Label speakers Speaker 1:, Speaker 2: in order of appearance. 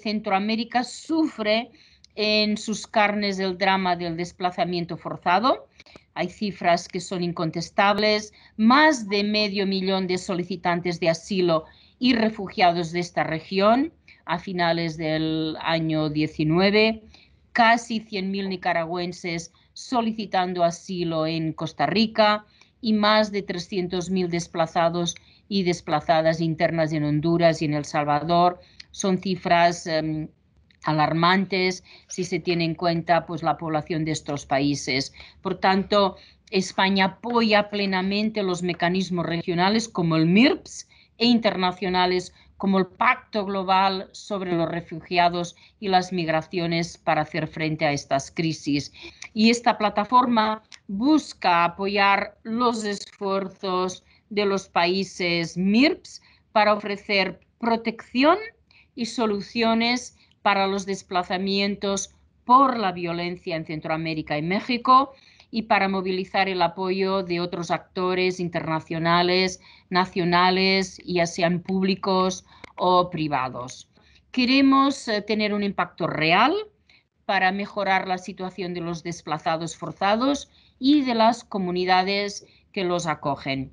Speaker 1: Centroamérica sufre en sus carnes el drama del desplazamiento forzado. Hay cifras que son incontestables, más de medio millón de solicitantes de asilo y refugiados de esta región a finales del año 19, casi 100.000 nicaragüenses solicitando asilo en Costa Rica y más de 300.000 desplazados y desplazadas internas en Honduras y en El Salvador. Son cifras em, alarmantes si se tiene en cuenta pues, la población de estos países. Por tanto, España apoya plenamente los mecanismos regionales como el MIRPS e internacionales como el Pacto Global sobre los Refugiados y las Migraciones para hacer frente a estas crisis. Y esta plataforma busca apoyar los esfuerzos de los países MIRPS para ofrecer protección y soluciones para los desplazamientos por la violencia en Centroamérica y México y para movilizar el apoyo de otros actores internacionales, nacionales, ya sean públicos o privados. Queremos eh, tener un impacto real para mejorar la situación de los desplazados forzados y de las comunidades que los acogen.